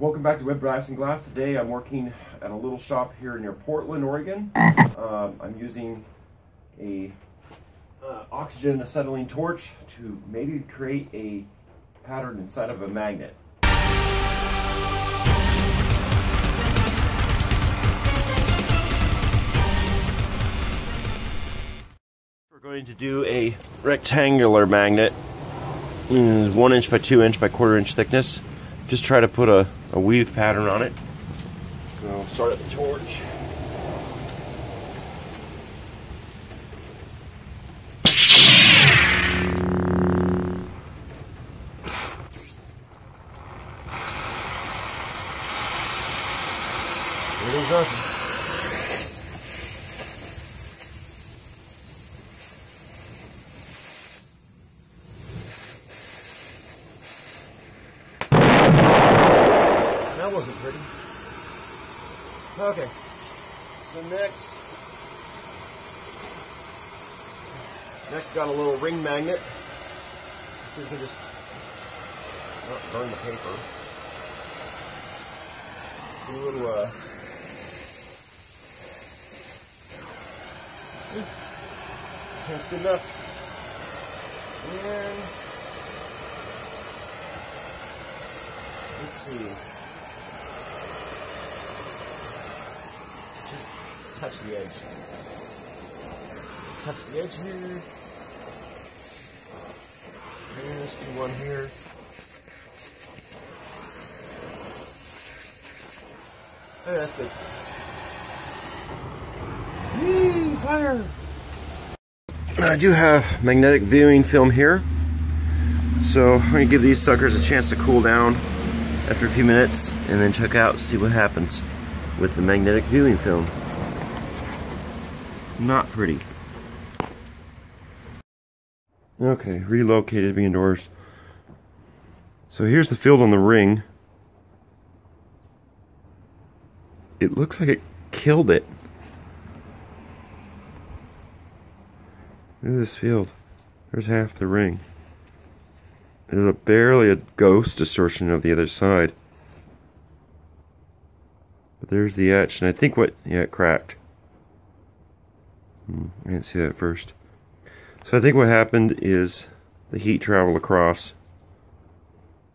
Welcome back to Wood Brass and Glass. Today I'm working at a little shop here near Portland, Oregon. Um, I'm using a uh, oxygen acetylene torch to maybe create a pattern inside of a magnet. We're going to do a rectangular magnet, one inch by two inch by quarter inch thickness. Just try to put a, a weave pattern on it. I'll start at the torch. There's nothing. That wasn't pretty. Okay. So next, next got a little ring magnet. So you can just not burn the paper. Do a little uh, that's good enough. And let's see. Just touch the edge. Touch the edge here. Do one here. Oh, that's good. Whee! Fire! I do have magnetic viewing film here. So I'm to give these suckers a chance to cool down after a few minutes and then check out, see what happens with the magnetic viewing film. Not pretty. Okay, relocated me indoors. So here's the field on the ring. It looks like it killed it. Look at this field. There's half the ring. There's a barely a ghost distortion of the other side. But there's the etch, and I think what, yeah, it cracked. Hmm, I didn't see that first. So I think what happened is the heat traveled across.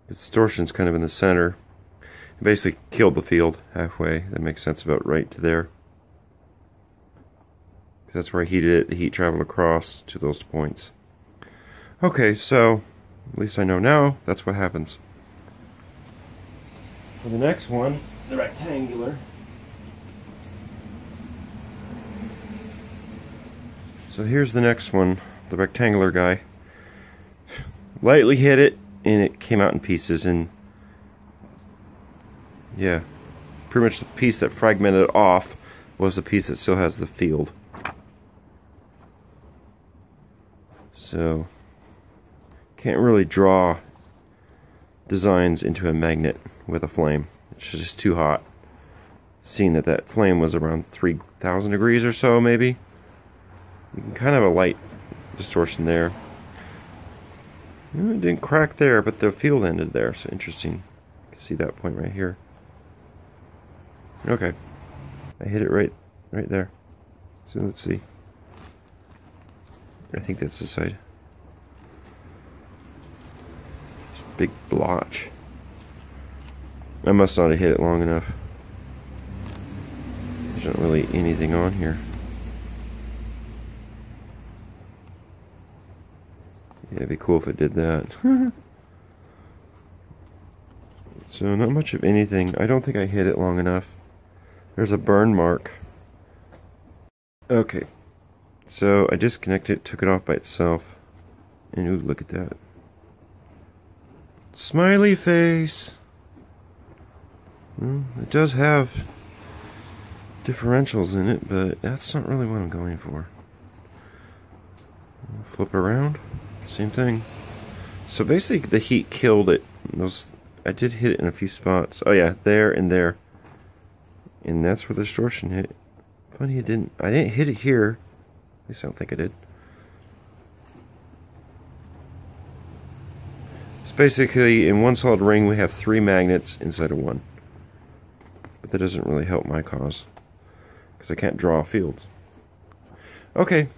The distortion's kind of in the center. It basically killed the field halfway. That makes sense about right to there. That's where I heated it. The heat traveled across to those points. Okay, so at least I know now that's what happens. For the next one, the rectangular. So here's the next one, the rectangular guy. Lightly hit it and it came out in pieces and yeah, pretty much the piece that fragmented off was the piece that still has the field. So can't really draw designs into a magnet with a flame. It's just too hot. Seeing that that flame was around 3,000 degrees or so, maybe. You can kind of have a light distortion there. It didn't crack there, but the field ended there, so interesting. You can see that point right here. Okay. I hit it right right there. So let's see. I think that's the side. Big blotch. I must not have hit it long enough. There's not really anything on here. It'd be cool if it did that. so not much of anything. I don't think I hit it long enough. There's a burn mark. Okay. So I disconnected it, took it off by itself. And ooh, look at that. Smiley face. Well, it does have differentials in it, but that's not really what I'm going for. Flip around, same thing. So basically, the heat killed it. Those I did hit it in a few spots. Oh yeah, there and there, and that's where the distortion hit. Funny, it didn't. I didn't hit it here. At least I don't think I did. It's basically in one solid ring we have three magnets inside of one. But that doesn't really help my cause. Because I can't draw fields. Okay.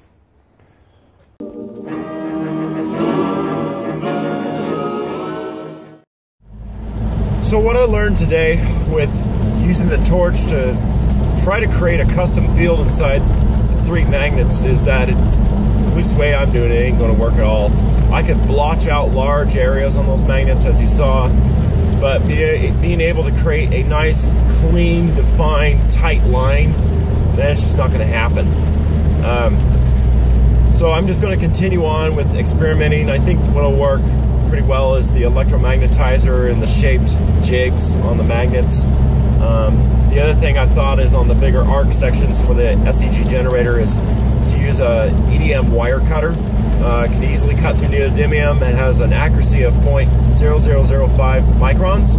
So what I learned today with using the torch to try to create a custom field inside the three magnets is that it's, at least the way I'm doing it, ain't gonna work at all. I could blotch out large areas on those magnets as you saw, but being able to create a nice, clean, defined, tight line, then it's just not gonna happen. Um, so I'm just gonna continue on with experimenting. I think what'll work pretty well is the electromagnetizer and the shaped jigs on the magnets. Um, the other thing I thought is on the bigger arc sections for the SEG generator is to use a EDM wire cutter. Uh, can easily cut through neodymium. It has an accuracy of 0.0005 microns.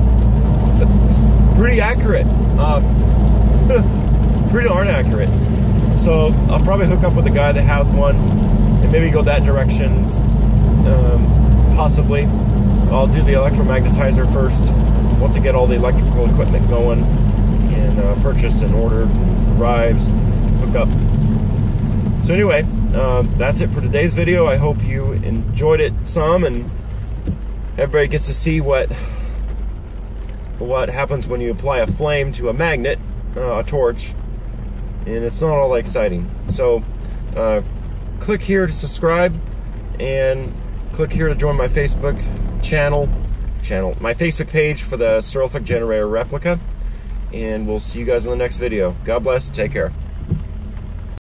That's pretty accurate. Uh, pretty darn accurate. So I'll probably hook up with a guy that has one and maybe go that direction. Um, possibly. I'll do the electromagnetizer first once I get all the electrical equipment going and uh, purchased and ordered, and arrives, hook up. So anyway, uh, that's it for today's video. I hope you enjoyed it some and everybody gets to see what what happens when you apply a flame to a magnet, uh, a torch, and it's not all exciting. So uh, click here to subscribe and click here to join my Facebook channel, channel, my Facebook page for the Searl Effect Generator replica. And we'll see you guys in the next video. God bless. Take care.